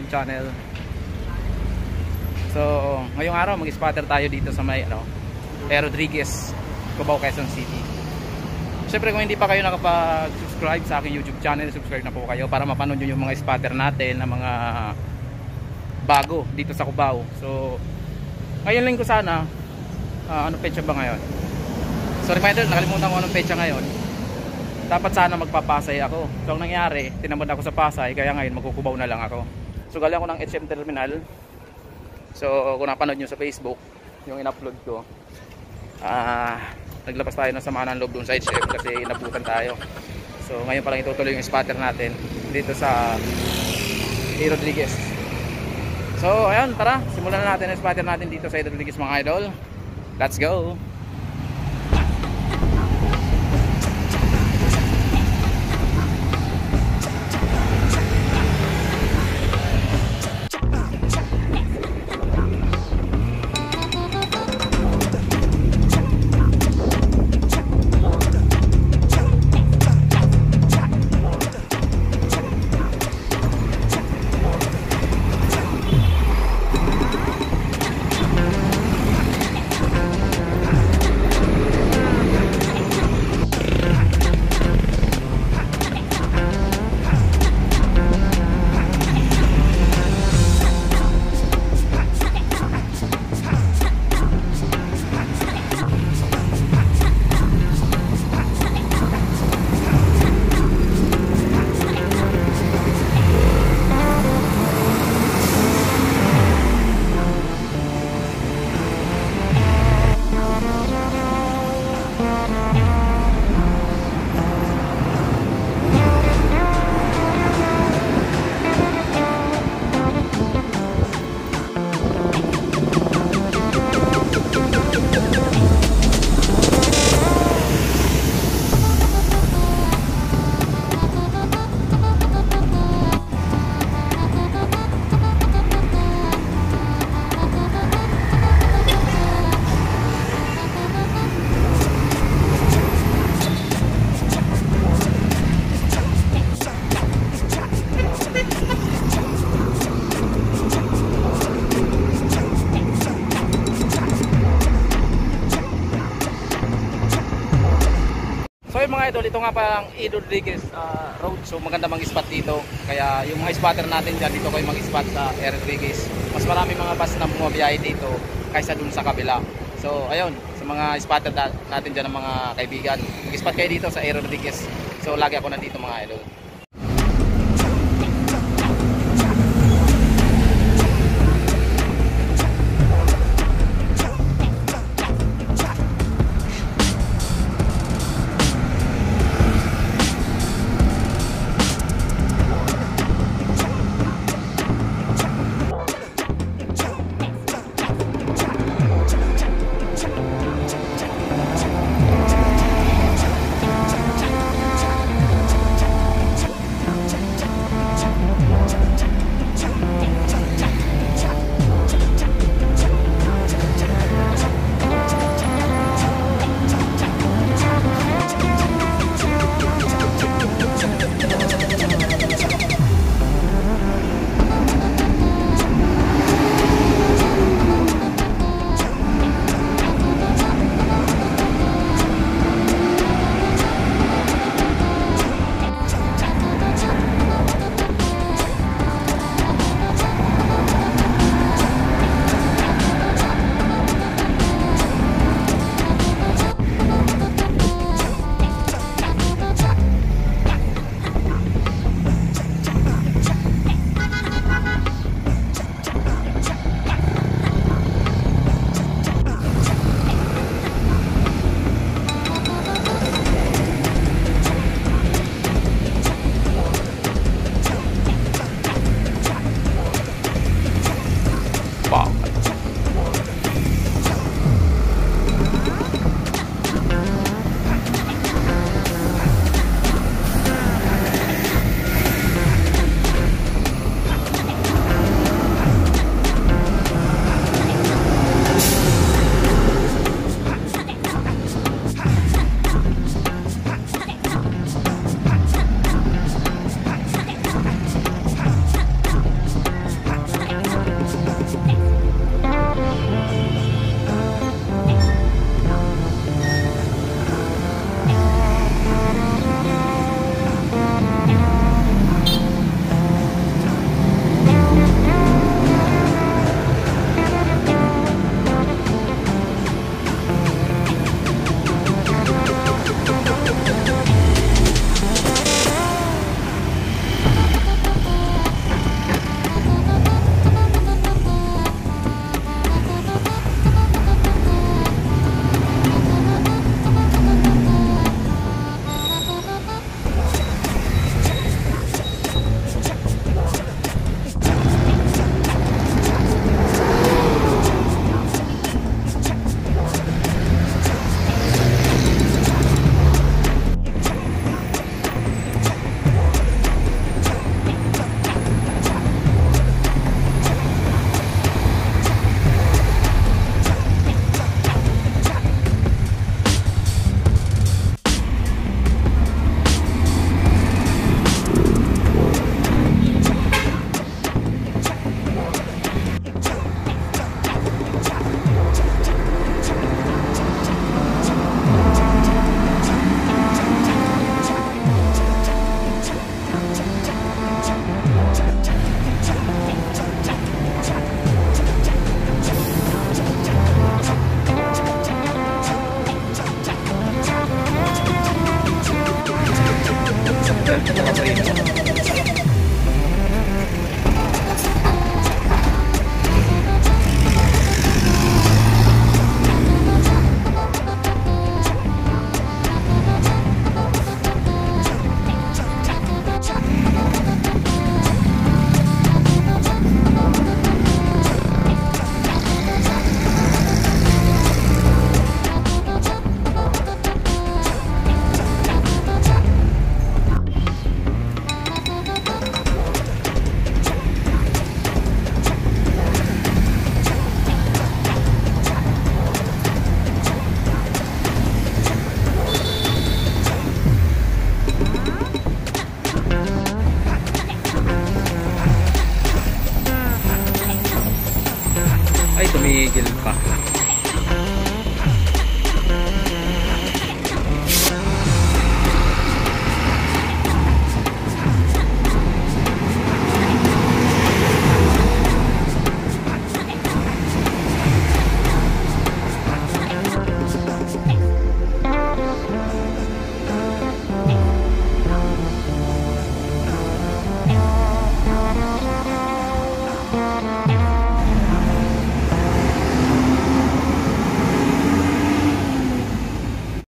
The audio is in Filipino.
sa channel. So, ngayong araw mag-spotter tayo dito sa may ano, Air Rodriguez, Cubao, Quezon City. Siyempre kung hindi pa kayo nakapag-subscribe sa aking YouTube channel, subscribe na po kayo para mapanood nyo yung mga spotter natin na mga bago dito sa Cubao. So, ngayon lang ko sana, uh, ano petsa ba ngayon? So reminder, nakalimutan ko anong petsa ngayon. Dapat sana magpapasay ako. So ang nangyari tinamad ako sa Pasay kaya ngayon magkukubaw na lang ako so galing ako ng HM Terminal so kung napanood nyo sa Facebook yung in-upload ko ah uh, naglabas tayo ng samaan ng loob dun sa HM kasi inabutan tayo so ngayon pa lang itutuloy yung spotter natin dito sa A. Rodriguez so ayun tara simulan na natin yung spotter natin dito sa A. Rodriguez mga idol let's go nga pa ang E. Rodriguez uh, Road. So maganda mang spot dito. Kaya yung mga spotter natin dyan, dito kayo mag-spot sa E. Rodriguez. Mas marami mga bus na bumabiyahe dito kaysa dun sa kabila. So ayun, sa mga spotter natin dyan ng mga kaibigan. Mag-spot kayo dito sa E. Rodriguez. So lagi ako nandito mga idol.